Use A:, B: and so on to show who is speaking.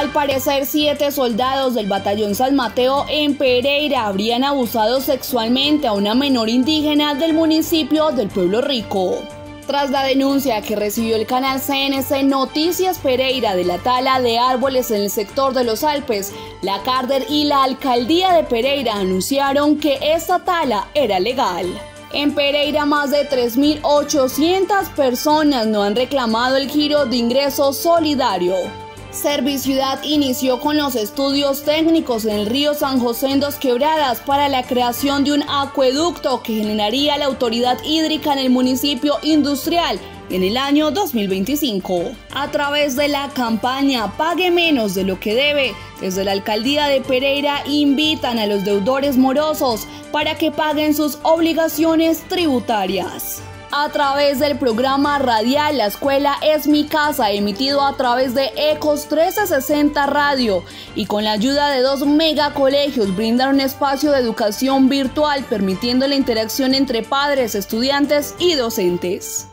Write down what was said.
A: Al parecer, siete soldados del batallón San Mateo en Pereira habrían abusado sexualmente a una menor indígena del municipio del Pueblo Rico. Tras la denuncia que recibió el canal CNC Noticias Pereira de la tala de árboles en el sector de los Alpes, la Carder y la alcaldía de Pereira anunciaron que esta tala era legal. En Pereira más de 3.800 personas no han reclamado el giro de ingreso solidario. Serviciudad inició con los estudios técnicos en el río San José en Dos Quebradas para la creación de un acueducto que generaría la autoridad hídrica en el municipio industrial en el año 2025. A través de la campaña Pague menos de lo que debe, desde la alcaldía de Pereira invitan a los deudores morosos para que paguen sus obligaciones tributarias a través del programa radial La Escuela es mi casa, emitido a través de Ecos 1360 Radio y con la ayuda de dos megacolegios brindan un espacio de educación virtual permitiendo la interacción entre padres, estudiantes y docentes.